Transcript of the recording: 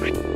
Bye.